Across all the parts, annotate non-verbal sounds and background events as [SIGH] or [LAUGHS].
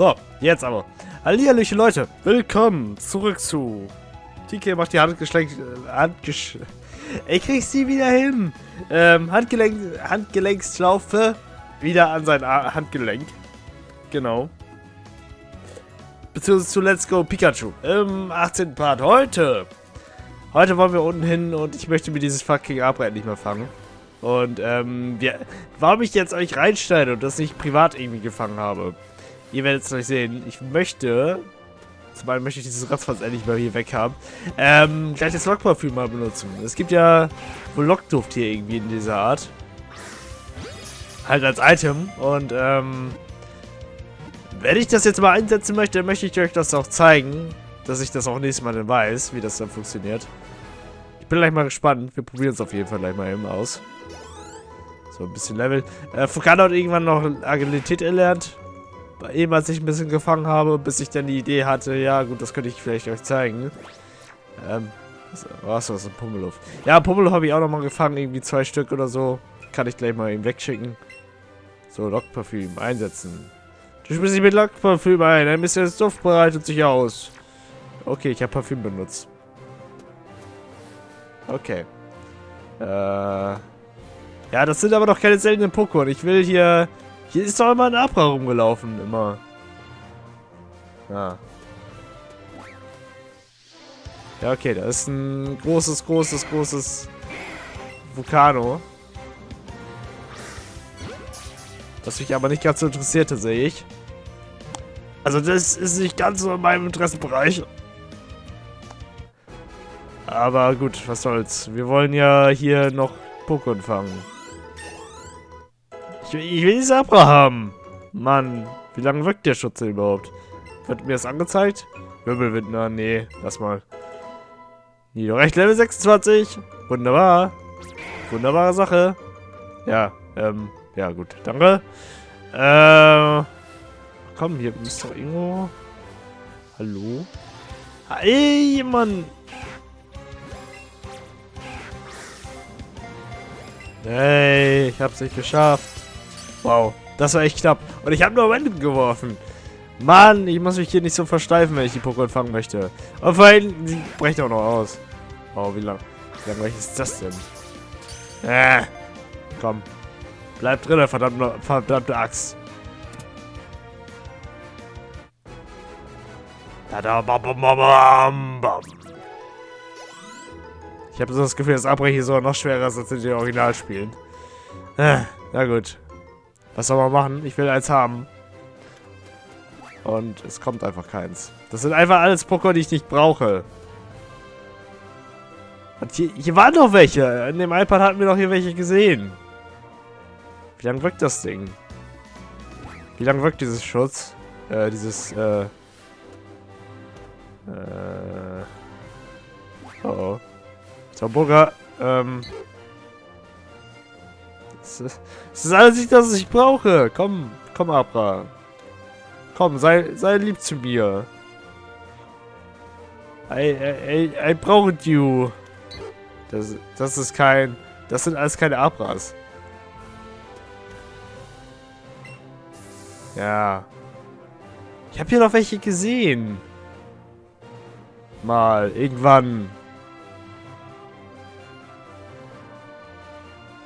So, jetzt aber. Hallihallöchen Leute, willkommen zurück zu... TK macht die Handgeschlenk... Äh, Handgesch... [LAUGHS] Ich krieg sie wieder hin. Ähm, Handgelenk... Handgelenksschlaufe wieder an sein Handgelenk. Genau. Beziehungsweise zu Let's Go Pikachu. Im 18. Part. Heute. Heute wollen wir unten hin und ich möchte mir dieses fucking Abreit nicht mehr fangen. Und, ähm, wir, warum ich jetzt euch reinschneide und das nicht privat irgendwie gefangen habe. Ihr werdet es gleich sehen. Ich möchte, zum einen möchte ich dieses Ratzfatz endlich mal hier weg haben, ähm, gleich das Lockparfüm mal benutzen. Es gibt ja wohl Lockduft hier irgendwie in dieser Art. Halt als Item. Und, ähm, wenn ich das jetzt mal einsetzen möchte, möchte ich euch das auch zeigen, dass ich das auch nächstes Mal dann weiß, wie das dann funktioniert. Ich bin gleich mal gespannt. Wir probieren es auf jeden Fall gleich mal eben aus. So, ein bisschen Level. Äh, Fukano hat irgendwann noch Agilität erlernt eben als ich ein bisschen gefangen habe, bis ich dann die Idee hatte, ja gut, das könnte ich vielleicht euch zeigen. Ähm, was, was ein Pummeluff? Ja, Pummeluff habe ich auch nochmal gefangen, irgendwie zwei Stück oder so. Kann ich gleich mal eben wegschicken. So, Lockparfüm einsetzen. Du schmiss dich mit Lockparfüm ein, du jetzt Duft bereitet sich aus. Okay, ich habe Parfüm benutzt. Okay. Äh... Ja, das sind aber doch keine seltenen Pokémon. Ich will hier hier ist doch immer ein Abra rumgelaufen, immer. Ja. Ja, okay, da ist ein großes, großes, großes Vulkano. Was mich aber nicht ganz so interessierte, sehe ich. Also das ist nicht ganz so in meinem Interessenbereich. Aber gut, was soll's. Wir wollen ja hier noch Pokémon fangen. Ich, ich will diese Abraham. Mann, wie lange wirkt der Schutz überhaupt? Wird mir das angezeigt? Wirbelwind, na nee, lass mal. Niederrecht Level 26. Wunderbar. Wunderbare Sache. Ja, ähm, ja gut, danke. Äh, komm, hier müsste doch irgendwo... Hallo? Hey, Mann! Hey, ich hab's nicht geschafft. Wow, das war echt knapp. Und ich habe nur Random geworfen. Mann, ich muss mich hier nicht so versteifen, wenn ich die Pokémon fangen möchte. Und vor allem, die brechen auch noch aus. Oh, wie lang, wie langweilig ist das denn? Äh, komm. Bleib drin, verdammte, verdammte Axt. Ich habe so das Gefühl, das Abbrechen sogar noch schwerer ist als in den Originalspielen. Äh, na gut. Was soll man machen? Ich will eins haben. Und es kommt einfach keins. Das sind einfach alles Pokémon, die ich nicht brauche. Und hier, hier waren noch welche. In dem iPad hatten wir doch hier welche gesehen. Wie lange wirkt das Ding? Wie lange wirkt dieses Schutz? Äh, dieses, äh... Äh... Oh oh. So, Burger, ähm... Das ist alles nicht das, was ich brauche. Komm, komm, Abra. Komm, sei, sei lieb zu mir. I, I, I, I brauche you. Das, das ist kein... Das sind alles keine Abras. Ja. Ich habe hier noch welche gesehen. Mal, irgendwann.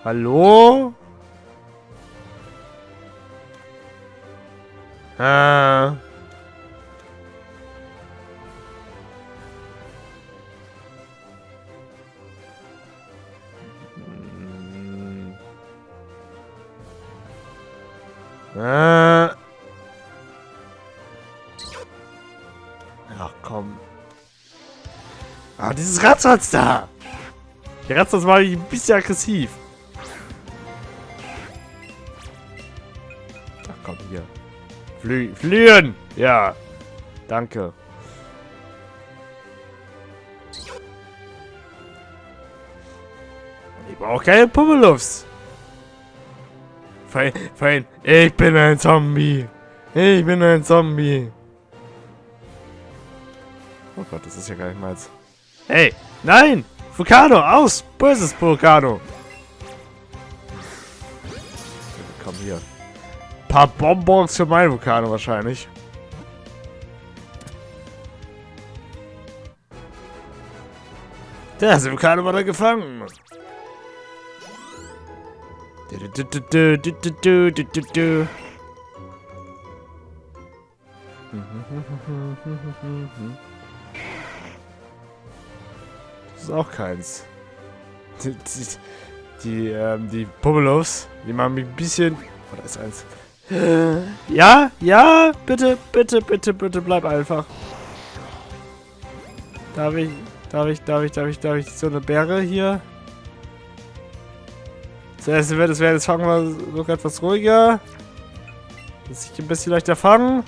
Hallo? Ah. Ah. Ach komm. Ah, dieses Ratzfatz da. Der Ratzfatz war ein bisschen aggressiv. Flü fliehen! Ja. Danke. Ich brauche keine Pummeluffs. Fein, fein. Ich bin ein Zombie. Ich bin ein Zombie. Oh Gott, das ist ja gar nicht mal. Hey, nein! Vulcano, aus! Böses Vulcano! paar Bonbons für meine Vulkane wahrscheinlich. Da sind Vulkane da gefangen. Du, du, du, das ist auch keins. Die, die, die, ähm, die Pummelos, die machen mich ein bisschen... Oh, da ist eins. Ja, ja, bitte, bitte, bitte, bitte, bleib einfach. Darf ich, darf ich, darf ich, darf ich, darf ich so eine Bäre hier? Das wäre, das wäre, jetzt fangen wir sogar etwas ruhiger. Dass ich ein bisschen leichter fangen.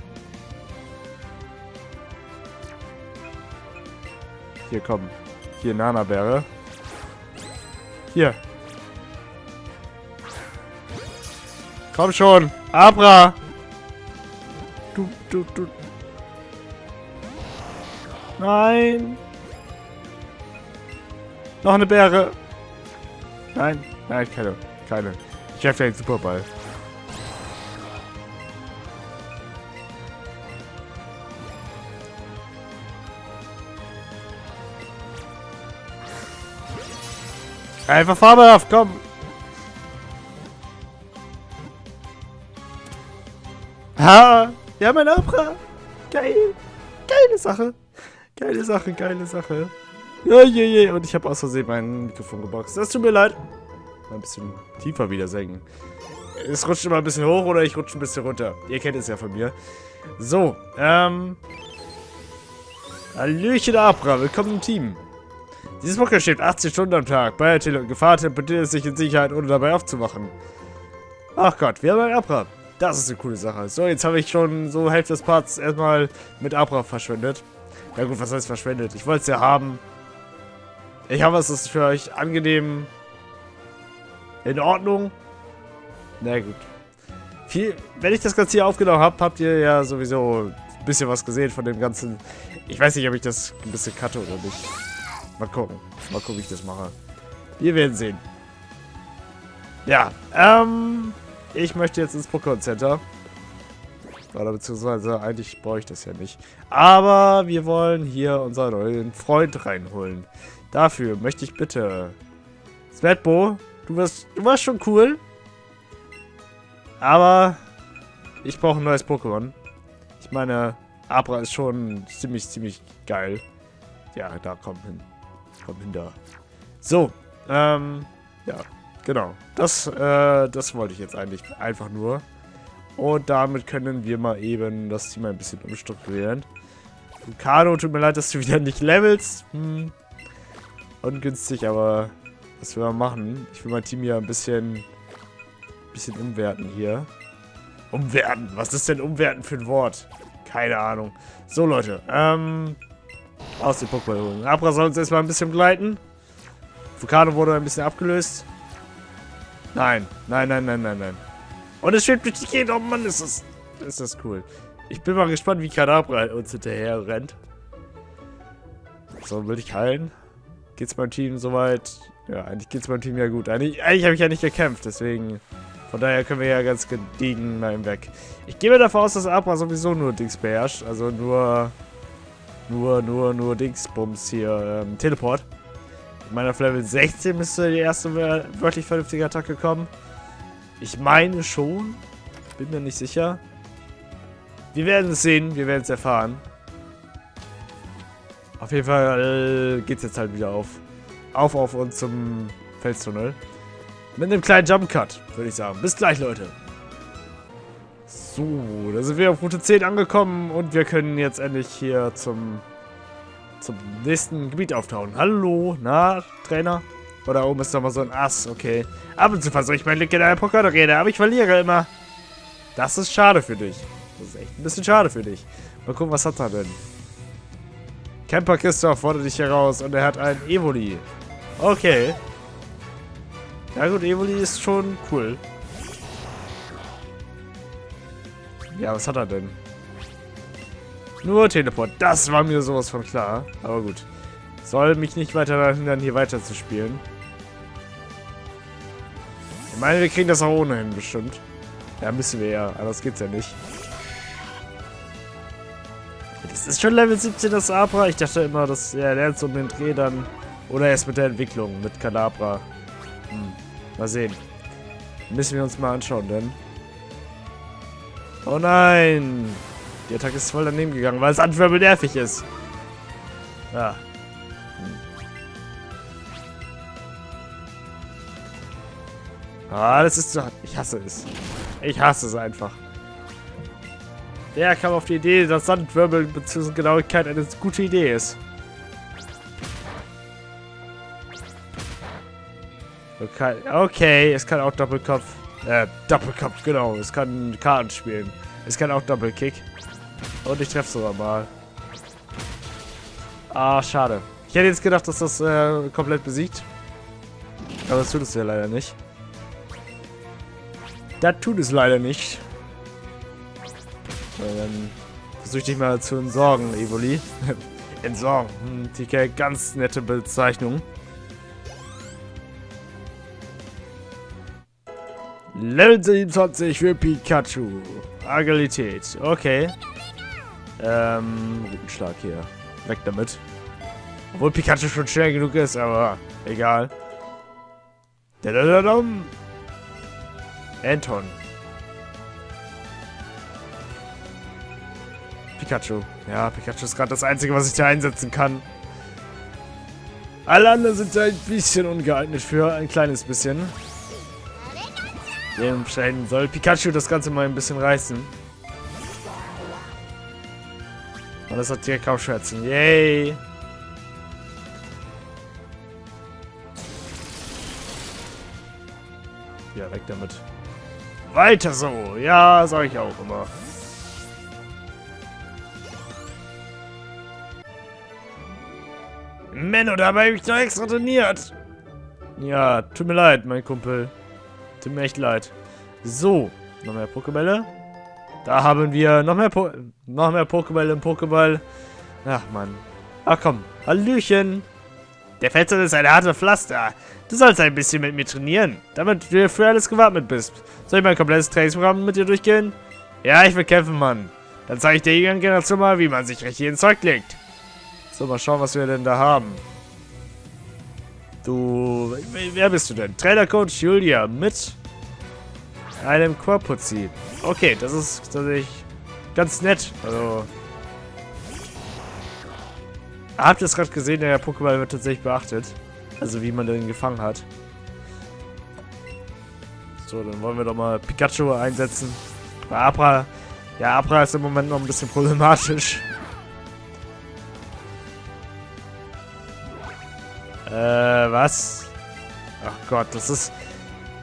Hier, komm. Hier, Nana-Bäre. Hier. Komm schon. Abra. Du, du, du. Nein. Noch eine Bäre. Nein, nein, keine, keine. Ich helfe den Superball. Einfach fabelhaft, komm. Ha! Ja, mein Abra! Geil! Geile Sache! Geile Sache, geile Sache. Ja, je, je. Und ich habe aus Versehen mein Mikrofon geboxt. Das tut mir leid. Mal ein bisschen tiefer wieder senken. Es rutscht immer ein bisschen hoch oder ich rutsche ein bisschen runter. Ihr kennt es ja von mir. So, ähm... Hallöchen Abra, willkommen im Team. Dieses Pokémon steht 80 Stunden am Tag. Bei der Gefahr teleportiert sich in Sicherheit, ohne dabei aufzuwachen. Ach Gott, wir haben ein Abra. Das ist eine coole Sache. So, jetzt habe ich schon so Hälfte des Parts erstmal mit Abra verschwendet. Ja gut, was heißt verschwendet? Ich wollte es ja haben. Ich hoffe, es für euch angenehm. In Ordnung. Na gut. Viel, wenn ich das Ganze hier aufgenommen habe, habt ihr ja sowieso ein bisschen was gesehen von dem Ganzen. Ich weiß nicht, ob ich das ein bisschen cutte oder nicht. Mal gucken. Mal gucken, wie ich das mache. Wir werden sehen. Ja, ähm... Ich möchte jetzt ins Pokémon Center. Oder beziehungsweise eigentlich brauche ich das ja nicht. Aber wir wollen hier unseren neuen Freund reinholen. Dafür möchte ich bitte... Svetbo, du warst, du warst schon cool. Aber ich brauche ein neues Pokémon. Ich meine, Abra ist schon ziemlich, ziemlich geil. Ja, da kommt hin. Komm hin da. So, ähm, ja, genau. Das, äh, das wollte ich jetzt eigentlich einfach nur. Und damit können wir mal eben das Team ein bisschen umstrukturieren. Kano, tut mir leid, dass du wieder nicht levelst. Hm. Ungünstig, aber was will man machen? Ich will mein Team hier ein bisschen, bisschen umwerten hier. Umwerten? Was ist denn umwerten für ein Wort? Keine Ahnung. So, Leute. Ähm, aus dem Pokémon holen. Abra soll uns erstmal ein bisschen begleiten. Vulcano wurde ein bisschen abgelöst. Nein, nein, nein, nein, nein, nein. Und es schwebt durch die Gegend. Oh Mann, ist das, ist das cool. Ich bin mal gespannt, wie Kadabra uns hinterher rennt. So, will ich heilen? Geht's meinem Team soweit? Ja, eigentlich geht's meinem Team ja gut. Eigentlich, eigentlich habe ich ja nicht gekämpft, deswegen... Von daher können wir ja ganz gediegen mal weg. Ich gehe mir davon aus, dass Abra sowieso nur Dings beherrscht. Also nur nur, nur, nur Dingsbums hier, ähm, Teleport. Ich meine, auf Level 16 müsste die erste wirklich vernünftige Attacke kommen. Ich meine schon. Bin mir nicht sicher. Wir werden es sehen, wir werden es erfahren. Auf jeden Fall äh, geht es jetzt halt wieder auf. Auf, auf und zum Felstunnel. Mit einem kleinen Jump Cut, würde ich sagen. Bis gleich, Leute. So, da sind wir auf Route 10 angekommen und wir können jetzt endlich hier zum, zum nächsten Gebiet auftauchen. Hallo, na, Trainer? Oder oben ist nochmal so ein Ass, okay. Ab und zu versuche ich mein Glück in einer Pokémon-Rede, aber ich verliere immer. Das ist schade für dich. Das ist echt ein bisschen schade für dich. Mal gucken, was hat er denn? Camper Christoph fordert dich heraus und er hat ein Evoli. Okay. Ja gut, Evoli ist schon cool. Ja, was hat er denn? Nur Teleport. Das war mir sowas von klar. Aber gut. Soll mich nicht weiter hindern, hier weiter zu spielen. Ich meine, wir kriegen das auch ohnehin bestimmt. Ja, müssen wir ja. Anders geht's ja nicht. Das ist schon Level 17, das Abra. Ich dachte immer, dass er lernt so um den Dreh dann Oder erst mit der Entwicklung, mit Kadabra. Hm. Mal sehen. Müssen wir uns mal anschauen, denn... Oh nein! Die Attacke ist voll daneben gegangen, weil es Anwirbel nervig ist. Ja. Hm. Ah, das ist. Ich hasse es. Ich hasse es einfach. Wer kam auf die Idee, dass Sandwirbel bzw. Genauigkeit eine gute Idee ist? Okay, es kann auch Doppelkopf. Äh, Doppelkopf, genau. Es kann Karten spielen. Es kann auch Doppelkick. Und ich treffe sogar mal. Ah, schade. Ich hätte jetzt gedacht, dass das äh, komplett besiegt. Aber das tut es ja leider nicht. Das tut es leider nicht. So, dann versuche ich dich mal zu entsorgen, Evoli. [LAUGHS] entsorgen. Hm, die ganz nette Bezeichnung. Level 27 für Pikachu. Agilität. Okay. Ähm, Routenschlag hier. Weg damit. Obwohl Pikachu schon schnell genug ist, aber egal. Dadadadam. Anton. Pikachu. Ja, Pikachu ist gerade das Einzige, was ich da einsetzen kann. Alle anderen sind da ein bisschen ungeeignet für, ein kleines bisschen. Dementsprechend soll Pikachu das Ganze mal ein bisschen reißen. Und das hat hier kaum Schmerzen. Yay! Ja, weg damit. Weiter so. Ja, sag ich auch immer. Menno, dabei habe ich doch extra trainiert. Ja, tut mir leid, mein Kumpel. Tut mir echt leid. So, noch mehr Pokébälle. Da haben wir noch mehr, po noch mehr Pokébälle im Pokéball. Ach, Mann. Ach, komm. Hallöchen. Der Felsel ist ein harter Pflaster. Du sollst ein bisschen mit mir trainieren, damit du für alles gewappnet bist. Soll ich mein komplettes Trainingsprogramm mit dir durchgehen? Ja, ich will kämpfen, Mann. Dann zeige ich der jüngeren Generation mal, wie man sich richtig ins Zeug legt. So, mal schauen, was wir denn da haben. Du, wer bist du denn? Trainercoach Julia mit einem Quapuzzi. Okay, das ist tatsächlich ganz nett. Also, habt ihr es gerade gesehen, der Pokéball wird tatsächlich beachtet. Also wie man den gefangen hat. So, dann wollen wir doch mal Pikachu einsetzen. Bei Abra, ja, Abra ist im Moment noch ein bisschen problematisch. Äh, was? Ach Gott, das ist...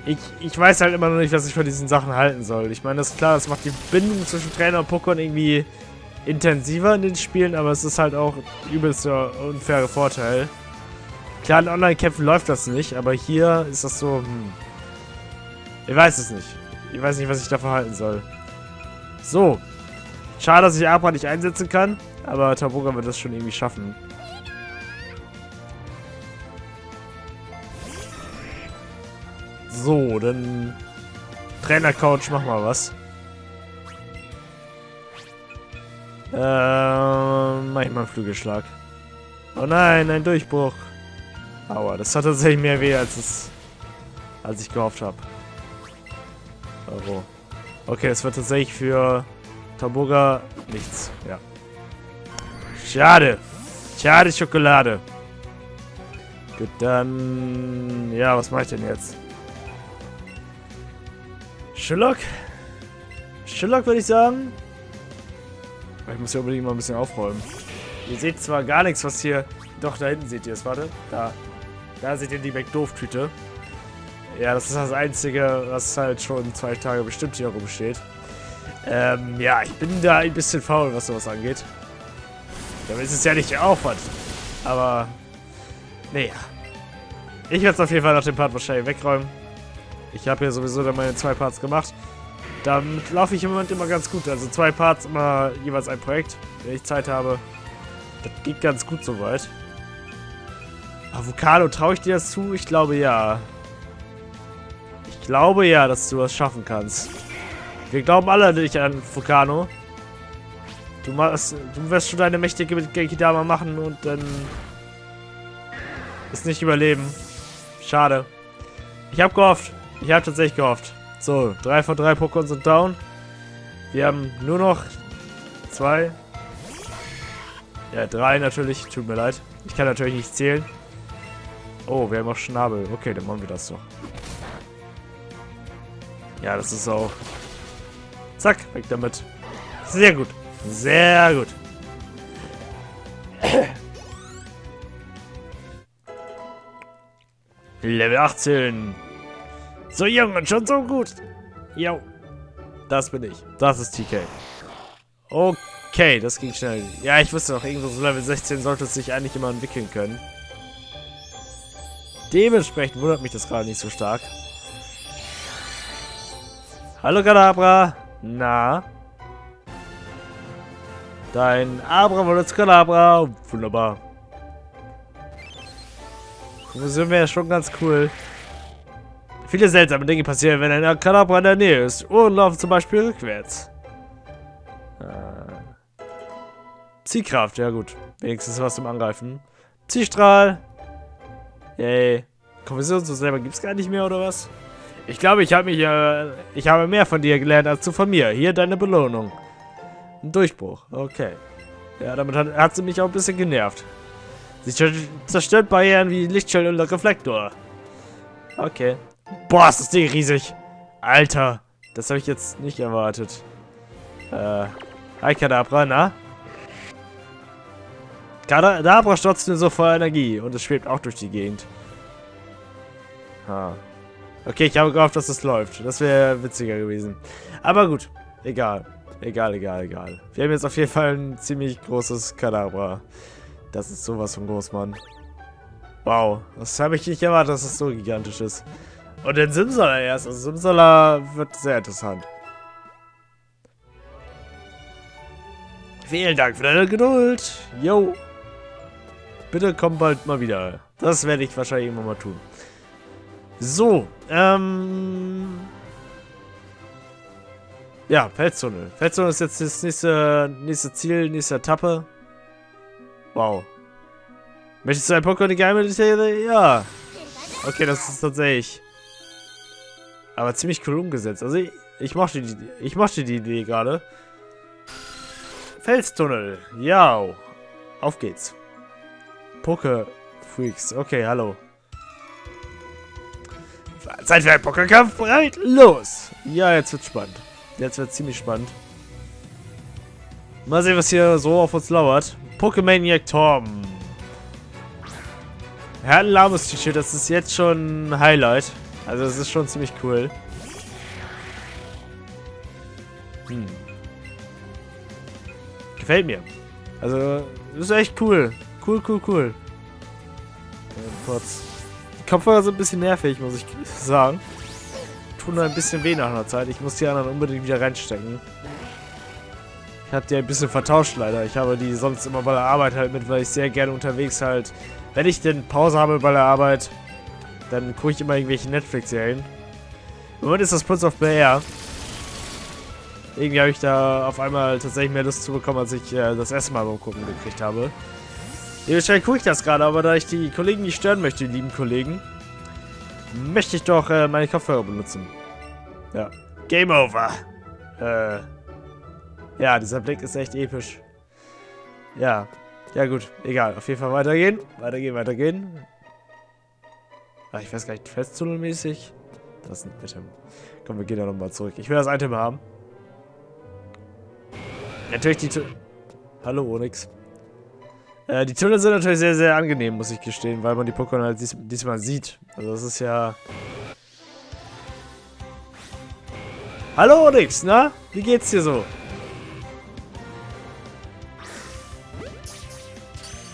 Ich, ich weiß halt immer noch nicht, was ich von diesen Sachen halten soll. Ich meine, das ist klar, das macht die Bindung zwischen Trainer und Pokémon irgendwie intensiver in den Spielen, aber es ist halt auch übelst der unfaire Vorteil. Klar, in Online-Kämpfen läuft das nicht, aber hier ist das so, hm. Ich weiß es nicht. Ich weiß nicht, was ich davon halten soll. So. Schade, dass ich Abra nicht einsetzen kann, aber Taboga wird das schon irgendwie schaffen. So, dann... Trainer-Couch, mach mal was. Ähm, mach ich mal einen Flügelschlag. Oh nein, ein Durchbruch. Aua, das hat tatsächlich mehr weh, als es, als ich gehofft habe. Euro. Okay, es wird tatsächlich für Taboga nichts. Ja. Schade. Schade Schokolade. Gut, dann... Ja, was mache ich denn jetzt? Sherlock? Sherlock würde ich sagen. Ich muss ja unbedingt mal ein bisschen aufräumen. Ihr seht zwar gar nichts, was hier... Doch, da hinten seht ihr es, warte. Da. Da seht ihr die McDoof-Tüte. Ja, das ist das Einzige, was halt schon zwei Tage bestimmt hier rumsteht. Ähm, ja, ich bin da ein bisschen faul, was sowas angeht. Damit ist es ja nicht der Aufwand. Aber, nee. Ich werde es auf jeden Fall nach dem Part wahrscheinlich wegräumen. Ich habe ja sowieso dann meine zwei Parts gemacht. Damit laufe ich im Moment immer ganz gut. Also zwei Parts, immer jeweils ein Projekt, wenn ich Zeit habe. Das geht ganz gut soweit. Avocado, traue ich dir das zu? Ich glaube ja. Ich glaube ja, dass du das schaffen kannst. Wir glauben alle nicht an Vulcano. Du machst, du wirst schon deine mächtige Genki-Dama machen und dann es nicht überleben. Schade. Ich habe gehofft. Ich habe tatsächlich gehofft. So, drei von drei Pokémon sind down. Wir haben nur noch zwei. Ja, drei natürlich. Tut mir leid. Ich kann natürlich nicht zählen. Oh, wir haben auch Schnabel. Okay, dann machen wir das doch. Ja, das ist auch... Zack, weg damit. Sehr gut. Sehr gut. Level 18. So jung und schon so gut. Jo. Das bin ich. Das ist TK. Okay, das ging schnell. Ja, ich wusste noch, irgendwo so Level 16 sollte es sich eigentlich immer entwickeln können. Dementsprechend wundert mich das gerade nicht so stark. Hallo Kadabra. Na? Dein Abra Kadabra. Wunderbar. Fusion wäre schon ganz cool. Viele seltsame Dinge passieren, wenn ein Kadabra in der Nähe ist. Uhren laufen zum Beispiel rückwärts. Äh. Ziehkraft, ja gut. Wenigstens was zum Angreifen. Ziehstrahl. Yay. Konversion so selber gibt es gar nicht mehr, oder was? Ich glaube, ich habe mich, äh, ich habe mehr von dir gelernt als du von mir. Hier deine Belohnung. Ein Durchbruch. Okay. Ja, damit hat, hat sie mich auch ein bisschen genervt. Sie zerstört Barrieren wie Lichtschild und Reflektor. Okay. Boah, ist das Ding riesig. Alter. Das habe ich jetzt nicht erwartet. Äh. Hi, Kadabra, na? Kadabra stotzt nur so voll Energie und es schwebt auch durch die Gegend. Ha. Okay, ich habe gehofft, dass es läuft. Das wäre witziger gewesen. Aber gut. Egal. Egal, egal, egal. Wir haben jetzt auf jeden Fall ein ziemlich großes Kadabra. Das ist sowas von groß, Mann. Wow, das habe ich nicht erwartet, dass es so gigantisch ist. Und den Simsala erst. Also Simsala wird sehr interessant. Vielen Dank für deine Geduld. Yo. Bitte komm bald mal wieder. Das werde ich wahrscheinlich immer mal tun. So, ähm... Ja, Feldtunnel. Feldtunnel ist jetzt das nächste, nächste Ziel, nächste Etappe. Wow. Möchtest du ein Pokémon die geheime Ja. Okay, das ist tatsächlich. Aber ziemlich cool umgesetzt. Also ich, ich mochte die, die Idee gerade. Felstunnel. Ja. Auf geht's. Poke Freaks. Okay, hallo. Zeit für einen Pokerkampf. Bereit? Los. Ja, jetzt wird's spannend. Jetzt wird's ziemlich spannend. Mal sehen, was hier so auf uns lauert. Pokemaniac Tom. Er ein lahmes T-Shirt, das ist jetzt schon ein Highlight. Also das ist schon ziemlich cool. Hm. Gefällt mir. Also, ist echt cool. Cool, cool, cool. kurz. Die Kopfhörer sind ein bisschen nervig, muss ich [LAUGHS] sagen. Tun ein bisschen weh nach einer Zeit. Ich muss die anderen unbedingt wieder reinstecken. Ich habe die ein bisschen vertauscht leider. Ich habe die sonst immer bei der Arbeit halt mit, weil ich sehr gerne unterwegs halt, wenn ich denn Pause habe bei der Arbeit, dann gucke ich immer irgendwelche Netflix-Serien. Im Moment ist das Prince of Bel Irgendwie habe ich da auf einmal tatsächlich mehr Lust zu bekommen, als ich äh, das erste Mal beim Gucken gekriegt habe. Dementsprechend gucke ich das gerade, aber da ich die Kollegen nicht stören möchte, die lieben Kollegen, möchte ich doch äh, meine Kopfhörer benutzen. Ja. Game over. Äh, ja, dieser Blick ist echt episch. Ja. Ja gut, egal. Auf jeden Fall weitergehen. Weitergehen, weitergehen. Ach, ich weiß gar nicht, Festtunnelmäßig. Das ist ein Item. Komm, wir gehen da nochmal zurück. Ich will das Item haben. Natürlich die... Tu Hallo, Onyx. Äh, die Tunnel sind natürlich sehr, sehr angenehm, muss ich gestehen, weil man die Pokémon halt dies diesmal sieht. Also das ist ja... Hallo, Onyx, na? Wie geht's dir so?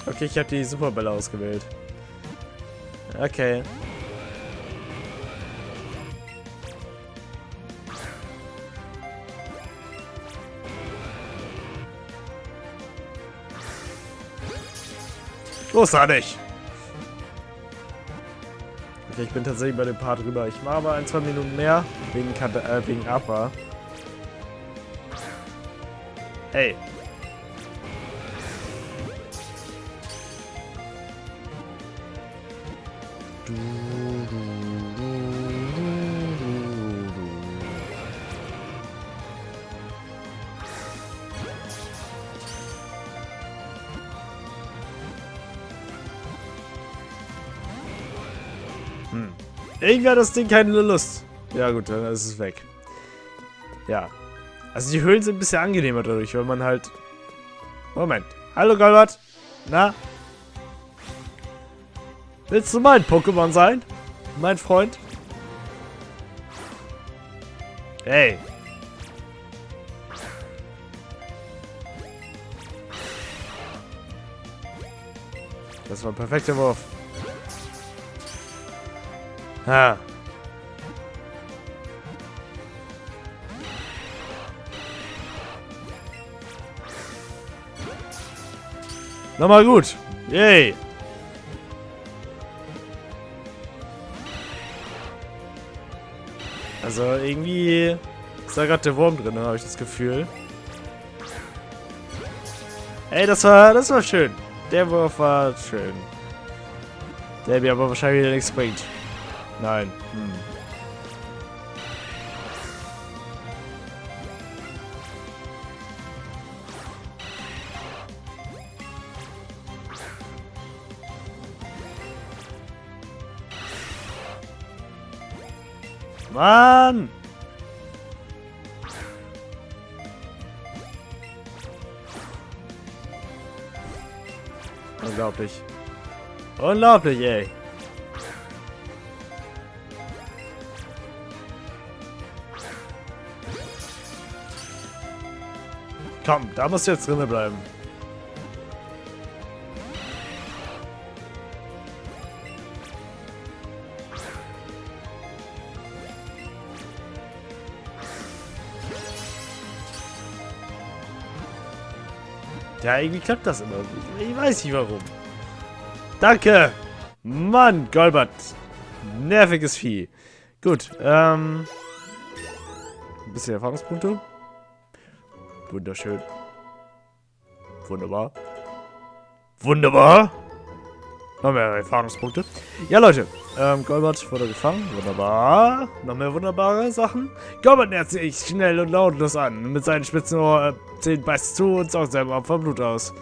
Okay, ich habe die Superbälle ausgewählt. Okay. Großartig! Okay, ich bin tatsächlich bei dem Part drüber. Ich mache aber ein, zwei Minuten mehr wegen, äh, wegen Aqua. Hey, Irgendwie hat das Ding keine Lust. Ja gut, dann ist es weg. Ja. Also die Höhlen sind ein bisschen angenehmer dadurch, weil man halt... Moment. Hallo Golbert. Na? Willst du mein Pokémon sein? Mein Freund? Hey. Das war ein perfekter Wurf. Ha. Nochmal gut. Yay. Also irgendwie ist da gerade der Wurm drin, habe ich das Gefühl. Ey, das war, das war schön. Der Wurf war schön. Der mir aber wahrscheinlich wieder nichts bringt. Nein. Hm. Mann! Unglaublich. Unglaublich, ey. Komm, da musst du jetzt drinnen bleiben. Ja, irgendwie klappt das immer. Ich, weiß nicht warum. Danke! Mann, Golbert. Nerviges Vieh. Gut, ähm... Ein bisschen Erfahrungspunkte. Wunderschön. Wunderbar. Wunderbar! Noch mehr Erfahrungspunkte. Ja, Leute. Ähm, Golbert wurde gefangen. Wunderbar. Noch mehr wunderbare Sachen. Golbert nähert sich schnell und lautlos an. Mit seinen spitzen Ohren beißt zu und saugt seinem Opfer Blut aus.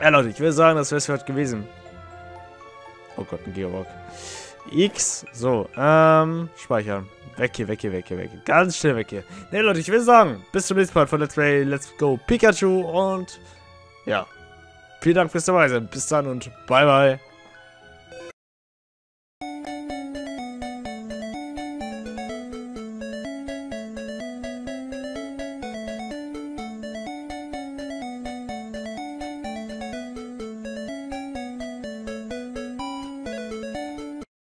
Ja, Leute, ich würde sagen, das wäre es für heute gewesen. Oh Gott, ein Georg. X. So, ähm, speichern. Weg hier, weg hier, weg hier, weg hier. Ganz schnell weg hier. Ne, Leute, ich würde sagen, bis zum nächsten Mal von Let's Play Let's Go Pikachu und ja, Vielen Dank fürs dabei sein. Bis dann und bye bye.